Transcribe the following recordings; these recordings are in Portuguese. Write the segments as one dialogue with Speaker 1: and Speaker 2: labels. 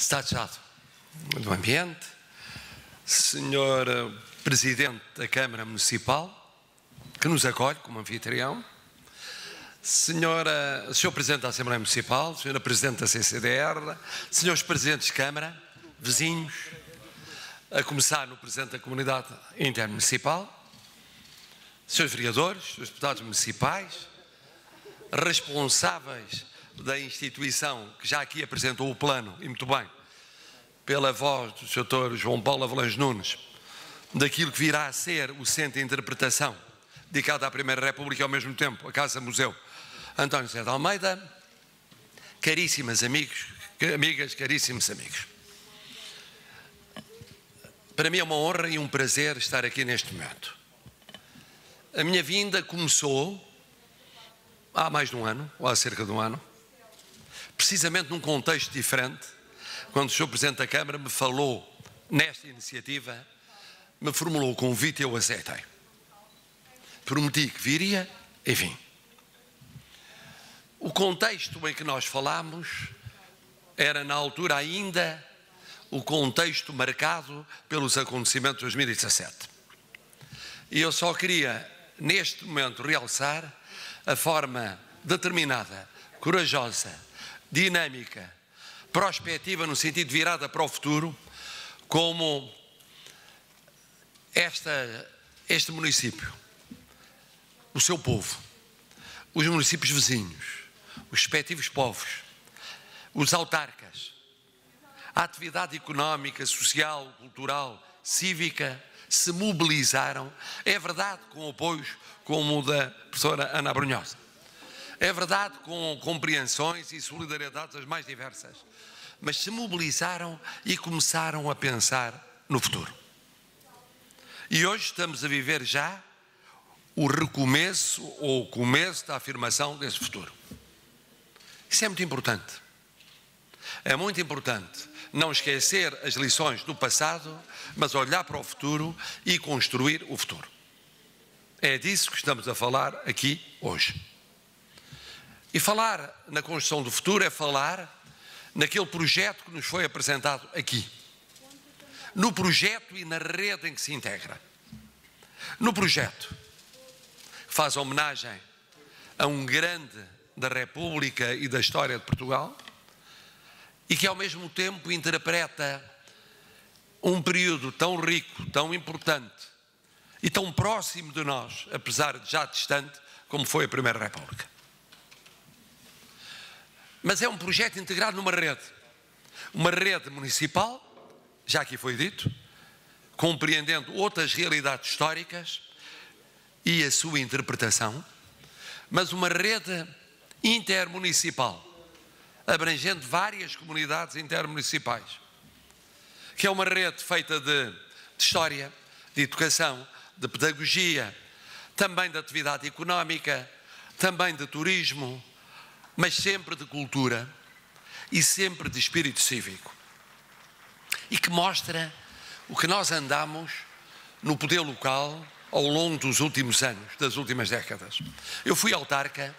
Speaker 1: Estado do Ambiente, Senhor Presidente da Câmara Municipal, que nos acolhe como anfitrião, Senhora, Senhor Presidente da Assembleia Municipal, Senhora Presidente da CCDR, Senhores Presidentes de Câmara, vizinhos, a começar no Presidente da Comunidade Intermunicipal, Senhores Vereadores, Senhores Deputados Municipais, responsáveis da instituição que já aqui apresentou o plano, e muito bem, pela voz do Sr. João Paulo Avalanche Nunes, daquilo que virá a ser o Centro de Interpretação, dedicado à Primeira República e ao mesmo tempo a Casa Museu António José de Almeida, caríssimas amigos, amigas, caríssimos amigos. Para mim é uma honra e um prazer estar aqui neste momento. A minha vinda começou há mais de um ano, ou há cerca de um ano, precisamente num contexto diferente, quando o Sr. Presidente da Câmara me falou nesta iniciativa, me formulou o convite e eu aceitei. Prometi que viria e vim. O contexto em que nós falámos era, na altura ainda, o contexto marcado pelos acontecimentos de 2017. E eu só queria, neste momento, realçar a forma determinada, corajosa, dinâmica, prospectiva no sentido virada para o futuro, como esta, este município, o seu povo, os municípios vizinhos, os respectivos povos, os autarcas, a atividade económica, social, cultural, cívica, se mobilizaram, é verdade com apoios como o da professora Ana Brunhosa, é verdade com compreensões e solidariedades as mais diversas, mas se mobilizaram e começaram a pensar no futuro. E hoje estamos a viver já o recomeço ou o começo da afirmação desse futuro. Isso é muito importante. É muito importante não esquecer as lições do passado, mas olhar para o futuro e construir o futuro. É disso que estamos a falar aqui hoje. E falar na construção do futuro é falar naquele projeto que nos foi apresentado aqui. No projeto e na rede em que se integra. No projeto, faz homenagem a um grande da República e da história de Portugal e que ao mesmo tempo interpreta um período tão rico, tão importante e tão próximo de nós, apesar de já distante, como foi a Primeira República. Mas é um projeto integrado numa rede, uma rede municipal, já aqui foi dito, compreendendo outras realidades históricas e a sua interpretação, mas uma rede intermunicipal, abrangendo várias comunidades intermunicipais, que é uma rede feita de, de história, de educação, de pedagogia, também de atividade económica, também de turismo, mas sempre de cultura e sempre de espírito cívico. E que mostra o que nós andamos no poder local ao longo dos últimos anos, das últimas décadas. Eu fui autarca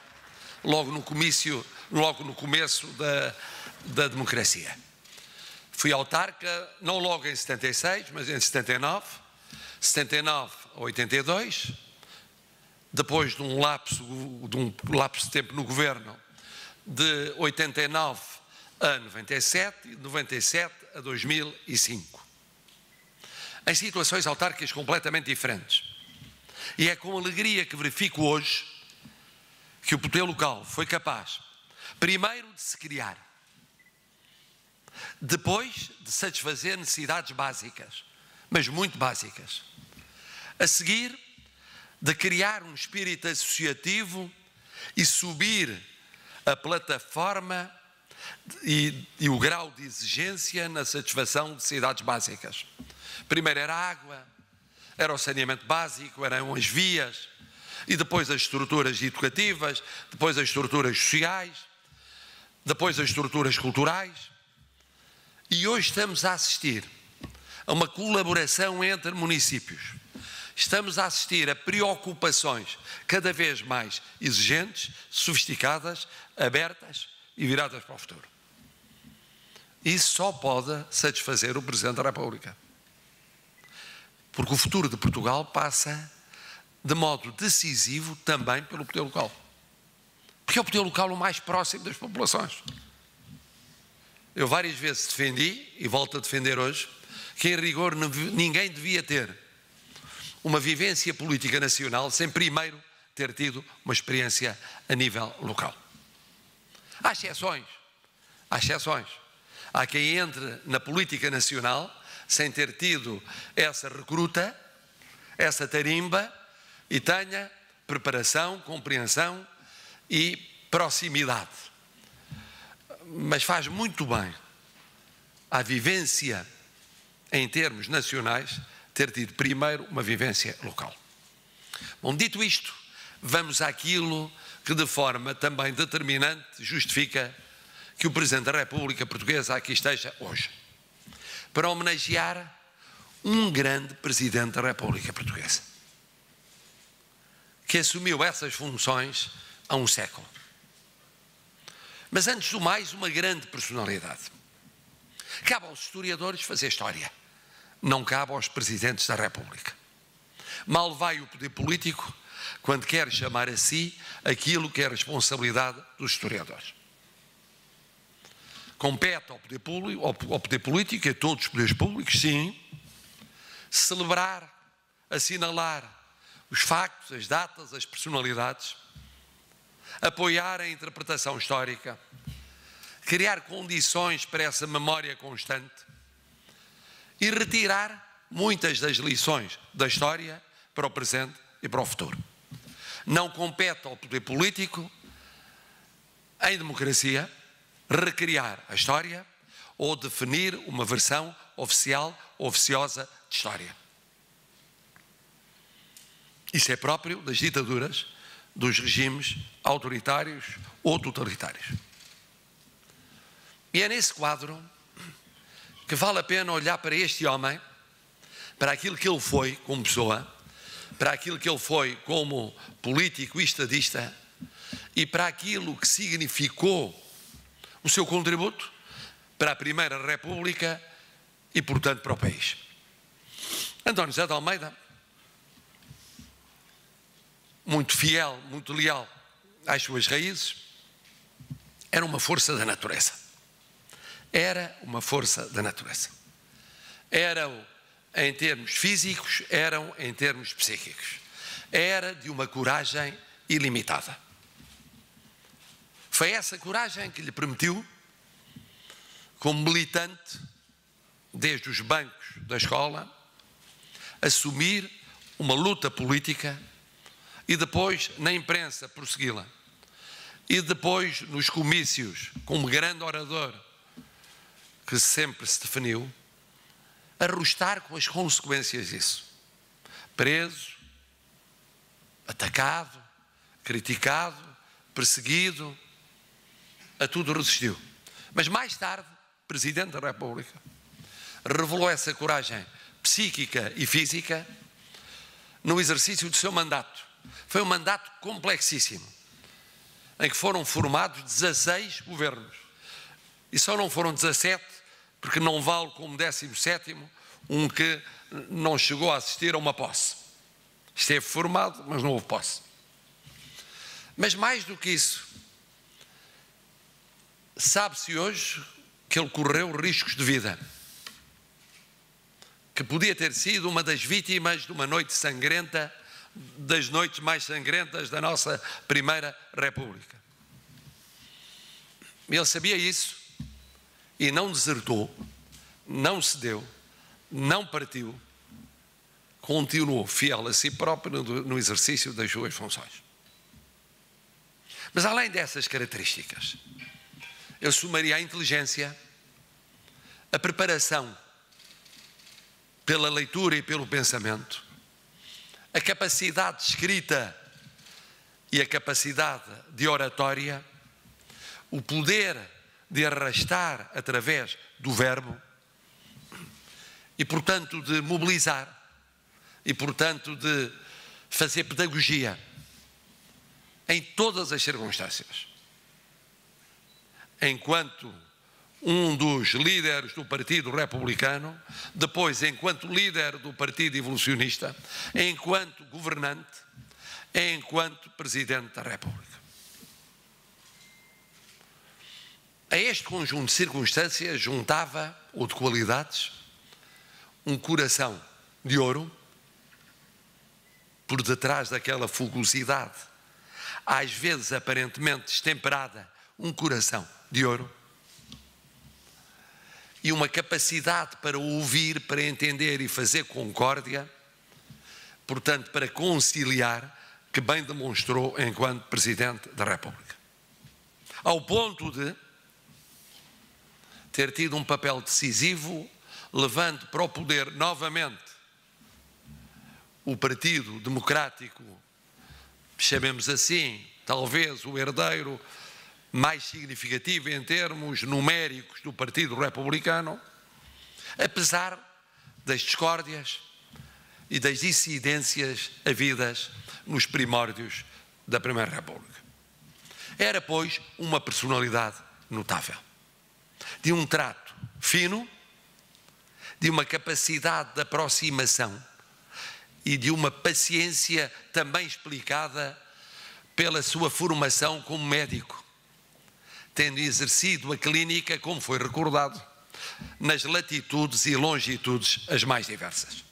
Speaker 1: logo no comício, logo no começo da, da democracia. Fui autarca não logo em 76, mas em 79, 79 a 82, depois de um lapso, de um lapso de tempo no governo de 89 a 97 e de 97 a 2005. Em situações autárquicas completamente diferentes. E é com alegria que verifico hoje que o poder local foi capaz, primeiro, de se criar, depois de satisfazer necessidades básicas, mas muito básicas, a seguir, de criar um espírito associativo e subir a plataforma e, e, o grau de exigência na satisfação de necessidades básicas. Primeiro era a água, era o saneamento básico, eram as vias, e depois as estruturas educativas, depois as estruturas sociais, depois as estruturas culturais. E hoje estamos a assistir a uma colaboração entre municípios. Estamos a assistir a preocupações cada vez mais exigentes, sofisticadas, abertas e viradas para o futuro. Isso só pode satisfazer o Presidente da República. Porque o futuro de Portugal passa de modo decisivo também pelo poder local. Porque é o poder local o mais próximo das populações. Eu várias vezes defendi, e volto a defender hoje, que em rigor ninguém devia ter uma vivência política nacional sem primeiro ter tido uma experiência a nível local. Há exceções. Há exceções. Há quem entre na política nacional sem ter tido essa recruta, essa tarimba e tenha preparação, compreensão e proximidade. Mas faz muito bem à vivência em termos nacionais ter tido primeiro uma vivência local. Bom, dito isto, vamos àquilo que de forma também determinante justifica que o Presidente da República Portuguesa aqui esteja hoje, para homenagear um grande Presidente da República Portuguesa, que assumiu essas funções há um século. Mas antes do mais, uma grande personalidade. Cabe aos historiadores fazer história, não cabe aos Presidentes da República. Mal vai o poder político quando quer chamar a si aquilo que é responsabilidade dos historiadores. Compete ao poder, público, ao poder político, a todos os poderes públicos, sim, celebrar, assinalar os factos, as datas, as personalidades, apoiar a interpretação histórica, criar condições para essa memória constante e retirar muitas das lições da história para o presente e para o futuro. Não compete ao poder político, em democracia, recriar a história ou definir uma versão oficial, oficiosa de história. Isso é próprio das ditaduras, dos regimes autoritários ou totalitários. E é nesse quadro que vale a pena olhar para este homem, para aquilo que ele foi como pessoa, para aquilo que ele foi como político e estadista e para aquilo que significou o seu contributo para a Primeira República e, portanto, para o país. António José de Almeida, muito fiel, muito leal às suas raízes, era uma força da natureza. Era uma força da natureza. Era em termos físicos, eram em termos psíquicos. Era de uma coragem ilimitada. Foi essa coragem que lhe permitiu, como militante, desde os bancos da escola, assumir uma luta política e depois na imprensa prossegui-la. E depois nos comícios, como grande orador que sempre se definiu, arrostar com as consequências disso. Preso, atacado, criticado, perseguido, a tudo resistiu. Mas mais tarde, Presidente da República, revelou essa coragem psíquica e física no exercício do seu mandato. Foi um mandato complexíssimo, em que foram formados 16 governos. E só não foram 17 porque não vale como 17 um que não chegou a assistir a uma posse. Esteve formado, mas não houve posse. Mas mais do que isso, sabe-se hoje que ele correu riscos de vida. Que podia ter sido uma das vítimas de uma noite sangrenta, das noites mais sangrentas da nossa Primeira República. Ele sabia isso e não desertou, não cedeu, não partiu, continuou fiel a si próprio no exercício das suas funções. Mas além dessas características, eu somaria a inteligência, a preparação pela leitura e pelo pensamento, a capacidade de escrita e a capacidade de oratória, o poder de arrastar através do verbo e, portanto, de mobilizar e, portanto, de fazer pedagogia em todas as circunstâncias. Enquanto um dos líderes do Partido Republicano, depois, enquanto líder do Partido Evolucionista, enquanto governante, enquanto Presidente da República. A este conjunto de circunstâncias juntava, ou de qualidades, um coração de ouro por detrás daquela fugosidade, às vezes aparentemente destemperada, um coração de ouro e uma capacidade para ouvir, para entender e fazer concórdia, portanto, para conciliar, que bem demonstrou enquanto Presidente da República. Ao ponto de ter tido um papel decisivo, levando para o poder novamente o Partido Democrático, chamemos assim, talvez o herdeiro mais significativo em termos numéricos do Partido Republicano, apesar das discórdias e das dissidências havidas nos primórdios da Primeira República. Era, pois, uma personalidade notável, de um trato fino, de uma capacidade de aproximação e de uma paciência também explicada pela sua formação como médico tendo exercido a clínica, como foi recordado, nas latitudes e longitudes as mais diversas.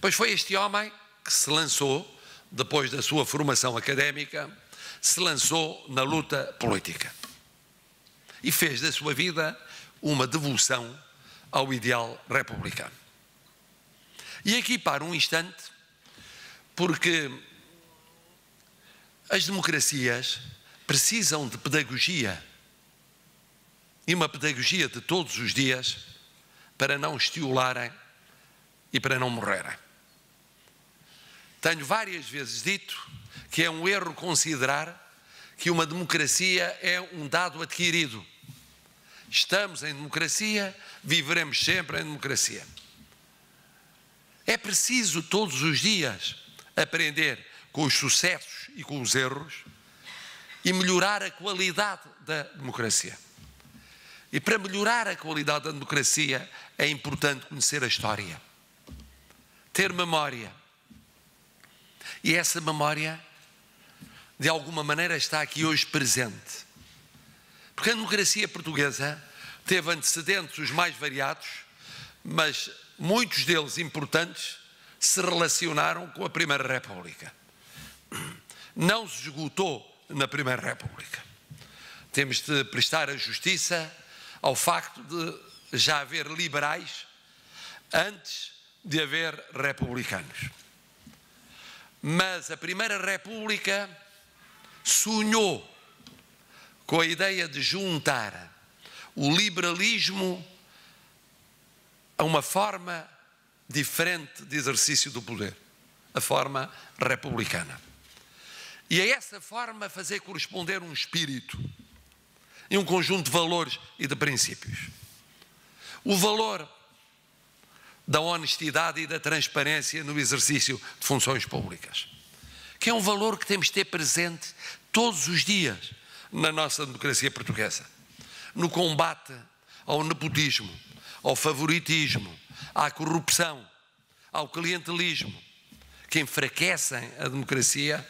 Speaker 1: Pois foi este homem que se lançou, depois da sua formação académica, se lançou na luta política e fez da sua vida uma devoção ao ideal republicano. E aqui para um instante, porque as democracias precisam de pedagogia e uma pedagogia de todos os dias para não estiolarem e para não morrerem. Tenho várias vezes dito que é um erro considerar que uma democracia é um dado adquirido. Estamos em democracia, viveremos sempre em democracia. É preciso todos os dias aprender com os sucessos e com os erros e melhorar a qualidade da democracia. E para melhorar a qualidade da democracia é importante conhecer a história, ter memória. E essa memória, de alguma maneira, está aqui hoje presente. Porque a democracia portuguesa teve antecedentes os mais variados, mas muitos deles importantes se relacionaram com a Primeira República. Não se esgotou na Primeira República. Temos de prestar a justiça ao facto de já haver liberais antes de haver republicanos. Mas a Primeira República sonhou com a ideia de juntar o liberalismo a uma forma diferente de exercício do poder, a forma republicana. E a essa forma fazer corresponder um espírito e um conjunto de valores e de princípios. O valor da honestidade e da transparência no exercício de funções públicas, que é um valor que temos de ter presente todos os dias na nossa democracia portuguesa, no combate ao nepotismo, ao favoritismo, à corrupção, ao clientelismo, que enfraquecem a democracia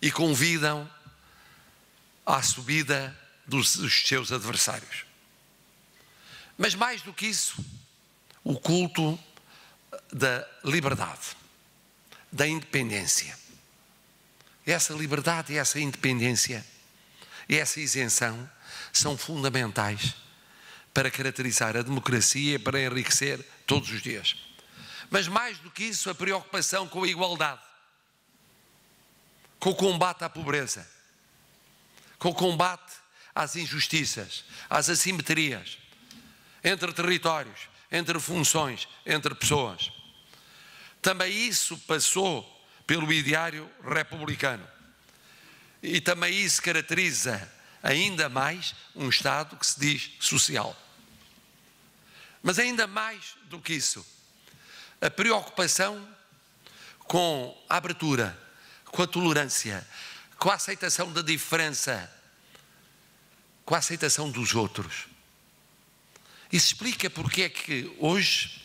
Speaker 1: e convidam à subida dos, seus adversários. Mas mais do que isso, o culto da liberdade, da independência. Essa liberdade e essa independência e essa isenção são fundamentais para caracterizar a democracia e para enriquecer todos os dias. Mas mais do que isso, a preocupação com a igualdade com o combate à pobreza, com o combate às injustiças, às assimetrias entre territórios, entre funções, entre pessoas. Também isso passou pelo ideário republicano. E também isso caracteriza ainda mais um Estado que se diz social. Mas ainda mais do que isso, a preocupação com a abertura com a tolerância, com a aceitação da diferença, com a aceitação dos outros. Isso explica porque é que hoje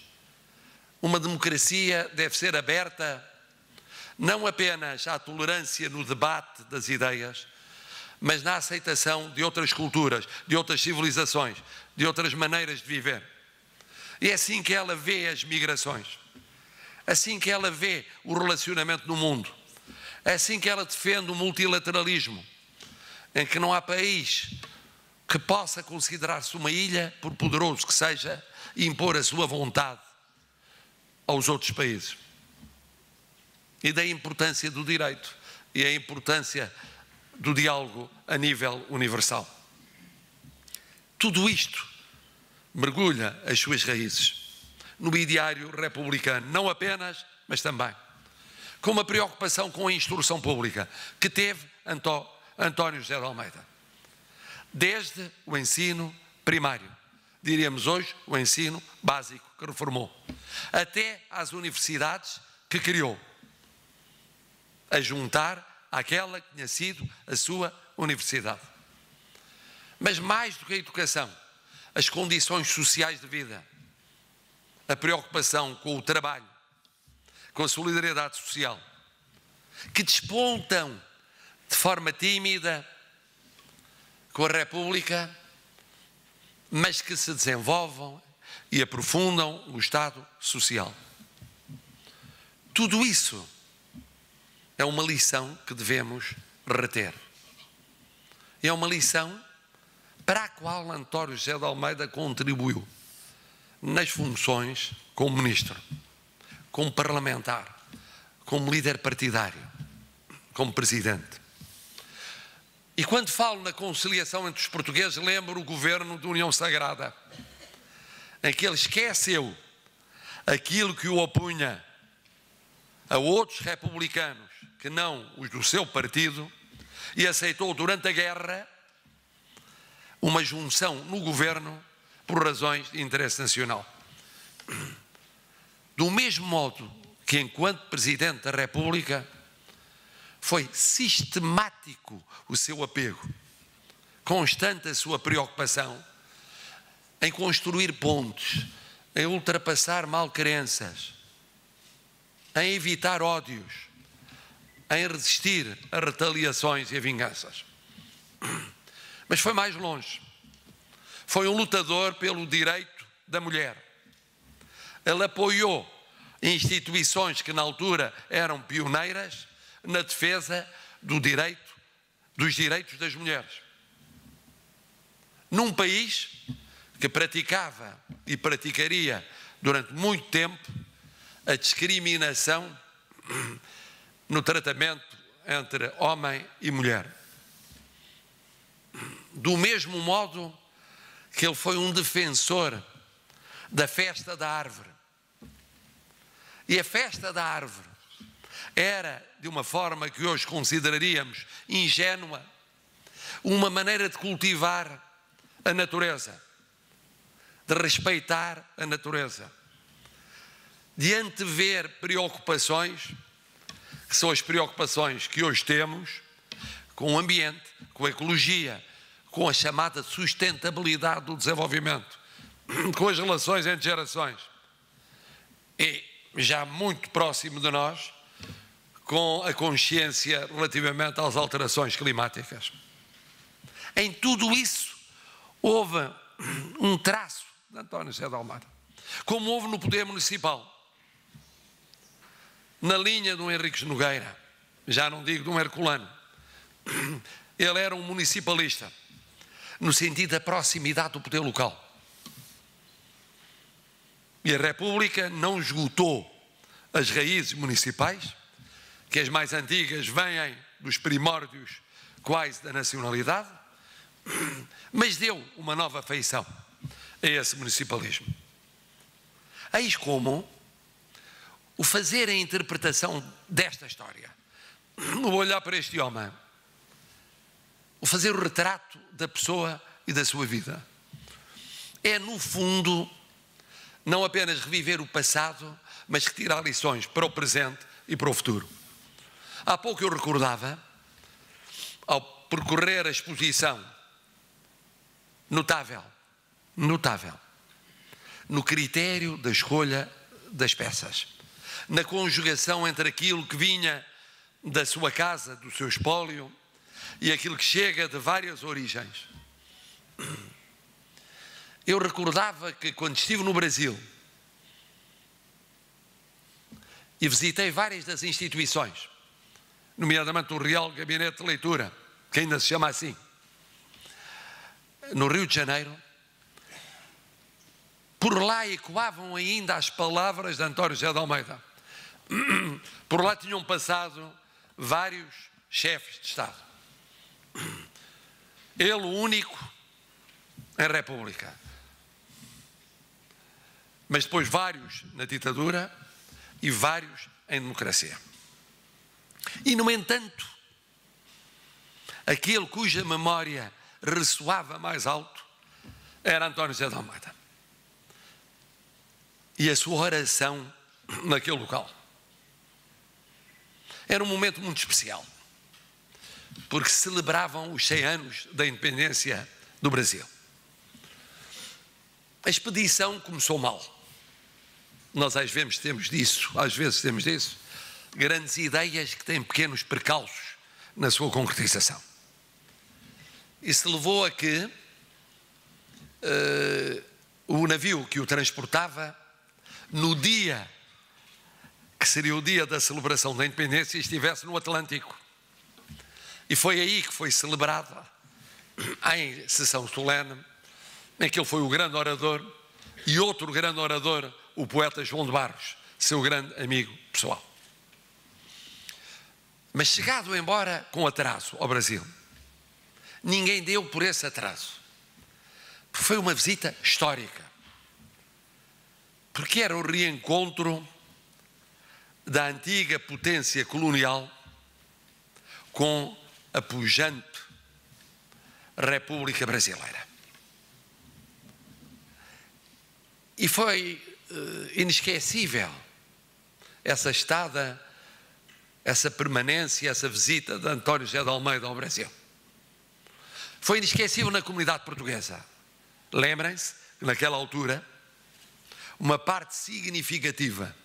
Speaker 1: uma democracia deve ser aberta não apenas à tolerância no debate das ideias, mas na aceitação de outras culturas, de outras civilizações, de outras maneiras de viver. E é assim que ela vê as migrações, assim que ela vê o relacionamento no mundo, é assim que ela defende o multilateralismo, em que não há país que possa considerar-se uma ilha, por poderoso que seja, e impor a sua vontade aos outros países. E da importância do direito e a importância do diálogo a nível universal. Tudo isto mergulha as suas raízes no ideário republicano, não apenas, mas também com uma preocupação com a instrução pública que teve António José de Almeida. Desde o ensino primário, diríamos hoje o ensino básico que reformou, até às universidades que criou, a juntar àquela que tinha sido a sua universidade. Mas mais do que a educação, as condições sociais de vida, a preocupação com o trabalho, com a solidariedade social, que despontam de forma tímida com a República, mas que se desenvolvam e aprofundam o Estado Social. Tudo isso é uma lição que devemos reter. É uma lição para a qual António José de Almeida contribuiu nas funções como ministro, como parlamentar, como líder partidário, como presidente. E quando falo na conciliação entre os portugueses, lembro o governo de União Sagrada, em que ele esqueceu aquilo que o opunha a outros republicanos que não os do seu partido e aceitou durante a guerra uma junção no governo por razões de interesse nacional. Do mesmo modo que, enquanto Presidente da República, foi sistemático o seu apego, constante a sua preocupação em construir pontes, em ultrapassar malcrenças, em evitar ódios, em resistir a retaliações e a vinganças. Mas foi mais longe. Foi um lutador pelo direito da mulher. Ele apoiou instituições que na altura eram pioneiras na defesa do direito, dos direitos das mulheres. Num país que praticava e praticaria durante muito tempo a discriminação no tratamento entre homem e mulher. Do mesmo modo que ele foi um defensor da festa da árvore. E a festa da árvore era, de uma forma que hoje consideraríamos ingênua, uma maneira de cultivar a natureza, de respeitar a natureza, de antever preocupações que são as preocupações que hoje temos com o ambiente, com a ecologia, com a chamada sustentabilidade do desenvolvimento, com as relações entre gerações. E já muito próximo de nós, com a consciência relativamente às alterações climáticas. Em tudo isso, houve um traço de António José de Almeida, como houve no poder municipal na linha do Henriques Nogueira, já não digo de um Herculano. Ele era um municipalista, no sentido da proximidade do poder local. E a República não esgotou as raízes municipais, que as mais antigas vêm dos primórdios quase da nacionalidade, mas deu uma nova feição a esse municipalismo. Eis como o fazer a interpretação desta história, o olhar para este homem, o fazer o retrato da pessoa e da sua vida, é no fundo não apenas reviver o passado, mas retirar lições para o presente e para o futuro. Há pouco eu recordava, ao percorrer a exposição notável, notável, no critério da escolha das peças, na conjugação entre aquilo que vinha da sua casa, do seu espólio, e aquilo que chega de várias origens. Eu recordava que quando estive no Brasil e visitei várias das instituições, nomeadamente o Real Gabinete de Leitura, que ainda se chama assim, no Rio de Janeiro, por lá ecoavam ainda as palavras de António José de Almeida. Por lá tinham passado vários chefes de Estado. Ele o único em República. Mas depois vários na ditadura e vários em democracia. E, no entanto, aquele cuja memória ressoava mais alto era António José de Almeida. E a sua oração naquele local. Era um momento muito especial, porque celebravam os 100 anos da independência do Brasil. A expedição começou mal. Nós às vezes temos disso, às vezes temos disso, grandes ideias que têm pequenos percalços na sua concretização. Isso levou a que uh, o navio que o transportava, no dia que seria o dia da celebração da independência, estivesse no Atlântico. E foi aí que foi celebrada, em sessão solene, em que ele foi o grande orador e outro grande orador, o poeta João de Barros, seu grande amigo pessoal. Mas chegado embora com atraso ao Brasil, ninguém deu por esse atraso. Foi uma visita histórica. Porque era o reencontro da antiga potência colonial com a pujante República Brasileira. E foi uh, inesquecível essa estada, essa permanência, essa visita de António José de Almeida ao Brasil. Foi inesquecível na comunidade portuguesa. Lembrem-se que naquela altura, uma parte significativa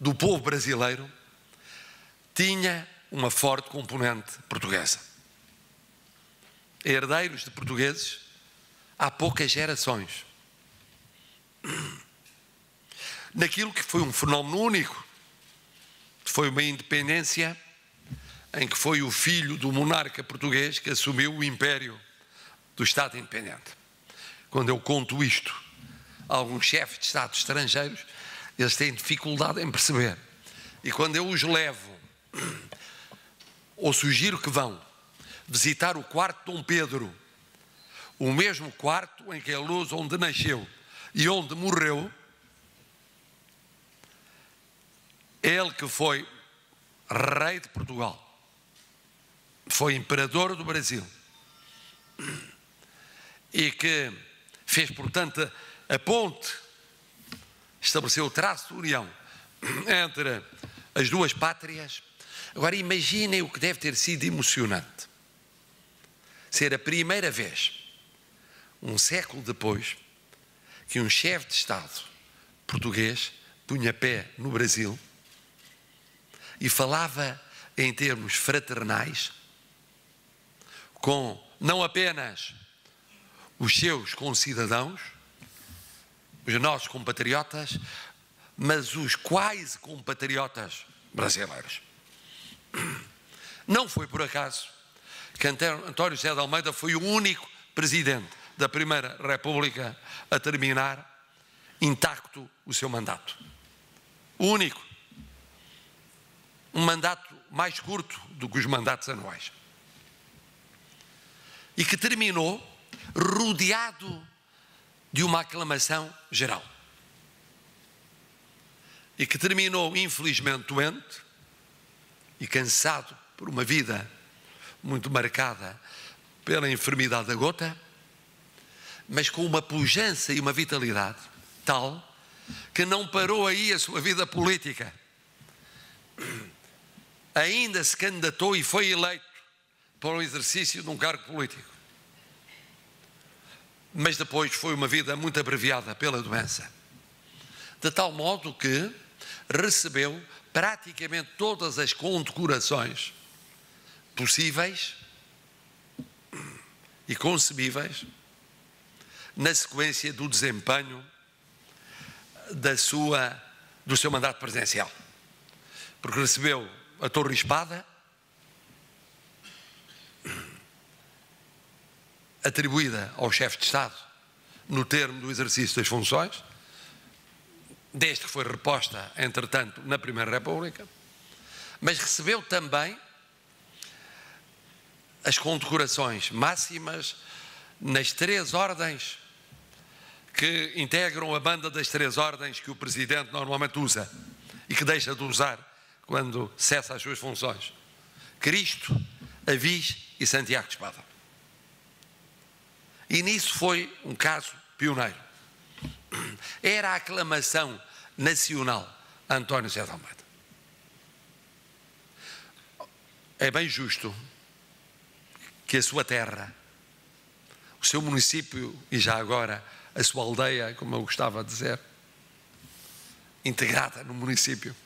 Speaker 1: do povo brasileiro tinha uma forte componente portuguesa. Herdeiros de portugueses há poucas gerações. Naquilo que foi um fenómeno único, foi uma independência em que foi o filho do monarca português que assumiu o império do Estado independente. Quando eu conto isto a alguns chefes de Estado estrangeiros, eles têm dificuldade em perceber. E quando eu os levo, ou sugiro que vão, visitar o quarto de Dom Pedro, o mesmo quarto em que a luz onde nasceu e onde morreu, ele que foi rei de Portugal, foi imperador do Brasil e que fez, portanto, a ponte estabeleceu o traço de união entre as duas pátrias. Agora imaginem o que deve ter sido emocionante. Ser a primeira vez, um século depois, que um chefe de Estado português punha pé no Brasil e falava em termos fraternais com não apenas os seus concidadãos, os nossos compatriotas, mas os quase compatriotas brasileiros. Não foi por acaso que António José de Almeida foi o único presidente da Primeira República a terminar intacto o seu mandato. O único. Um mandato mais curto do que os mandatos anuais. E que terminou rodeado de uma aclamação geral. E que terminou, infelizmente, doente e cansado por uma vida muito marcada pela enfermidade da gota, mas com uma pujança e uma vitalidade tal que não parou aí a sua vida política. Ainda se candidatou e foi eleito para o exercício de um cargo político. Mas depois foi uma vida muito abreviada pela doença. De tal modo que recebeu praticamente todas as condecorações possíveis e concebíveis na sequência do desempenho da sua, do seu mandato presidencial. Porque recebeu a Torre Espada, atribuída ao chefe de Estado no termo do exercício das funções, desde que foi reposta, entretanto, na Primeira República, mas recebeu também as condecorações máximas nas três ordens que integram a banda das três ordens que o Presidente normalmente usa e que deixa de usar quando cessa as suas funções. Cristo, Avis e Santiago de Espada. E nisso foi um caso pioneiro. Era a aclamação nacional António César Almeida. É bem justo que a sua terra, o seu município e já agora a sua aldeia, como eu gostava de dizer, integrada no município,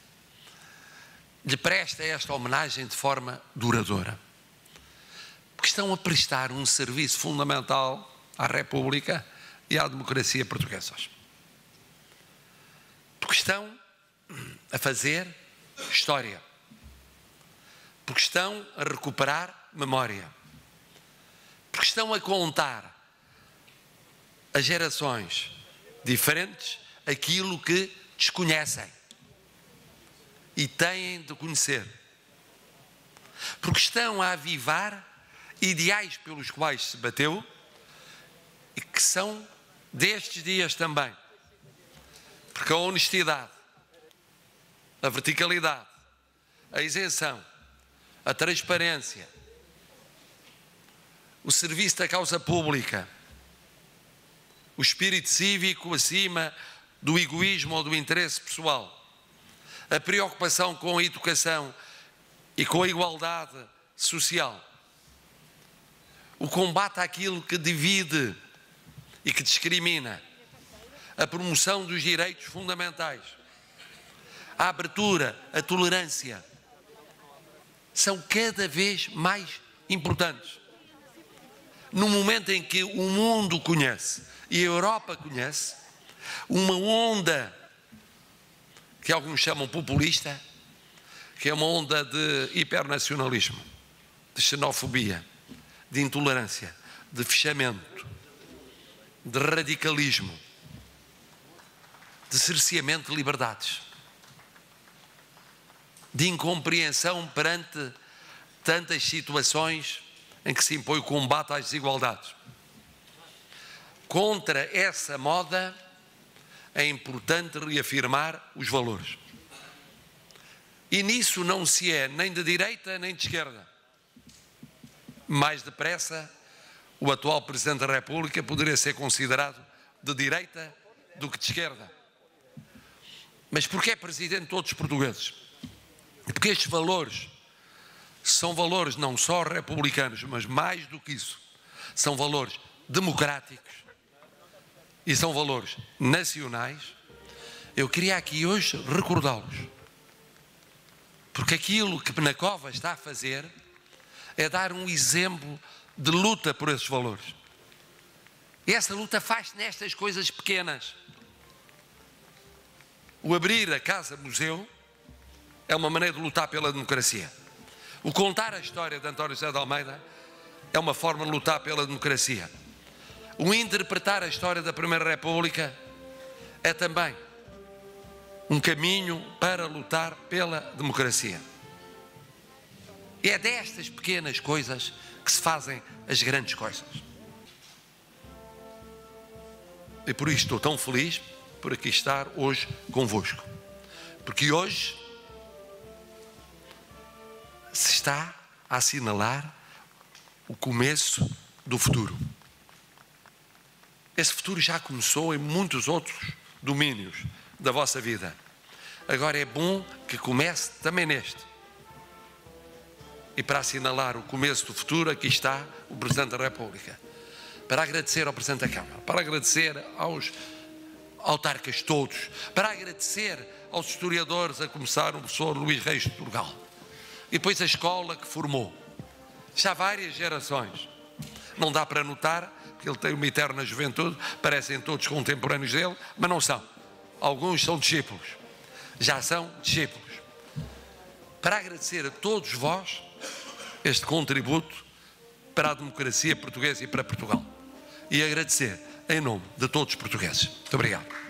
Speaker 1: lhe presta esta homenagem de forma duradoura. Porque estão a prestar um serviço fundamental à República e à democracia portuguesas. Porque estão a fazer história. Porque estão a recuperar memória. Porque estão a contar a gerações diferentes aquilo que desconhecem e têm de conhecer. Porque estão a avivar ideais pelos quais se bateu e que são destes dias também. Porque a honestidade, a verticalidade, a isenção, a transparência, o serviço da causa pública, o espírito cívico acima do egoísmo ou do interesse pessoal, a preocupação com a educação e com a igualdade social, o combate àquilo que divide e que discrimina, a promoção dos direitos fundamentais, a abertura, a tolerância, são cada vez mais importantes. No momento em que o mundo conhece e a Europa conhece uma onda que alguns chamam populista, que é uma onda de hipernacionalismo, de xenofobia, de intolerância, de fechamento, de radicalismo, de cerceamento de liberdades, de incompreensão perante tantas situações em que se impõe o combate às desigualdades. Contra essa moda é importante reafirmar os valores. E nisso não se é nem de direita nem de esquerda. Mais depressa o atual Presidente da República poderia ser considerado de direita do que de esquerda. Mas porque é Presidente de todos os portugueses? Porque estes valores são valores não só republicanos, mas mais do que isso, são valores democráticos e são valores nacionais. Eu queria aqui hoje recordá-los. Porque aquilo que Penacova está a fazer é dar um exemplo de luta por esses valores. E essa luta faz-se nestas coisas pequenas. O abrir a casa-museu é uma maneira de lutar pela democracia. O contar a história de António José de Almeida é uma forma de lutar pela democracia. O interpretar a história da Primeira República é também um caminho para lutar pela democracia. E é destas pequenas coisas que se fazem as grandes coisas. E por isso estou tão feliz por aqui estar hoje convosco. Porque hoje se está a assinalar o começo do futuro. Esse futuro já começou em muitos outros domínios da vossa vida. Agora é bom que comece também neste. E para assinalar o começo do futuro, aqui está o Presidente da República. para agradecer ao Presidente da Câmara, para agradecer aos autarcas todos, para agradecer aos historiadores, a começar o professor Luís Reis de Portugal, e depois a escola que formou, já várias gerações. Não dá para notar, porque ele tem uma eterna juventude, parecem todos contemporâneos dele, mas não são. Alguns são discípulos, já são discípulos. Para agradecer a todos vós este contributo para a democracia portuguesa e para Portugal. E agradecer em nome de todos os portugueses. Muito obrigado.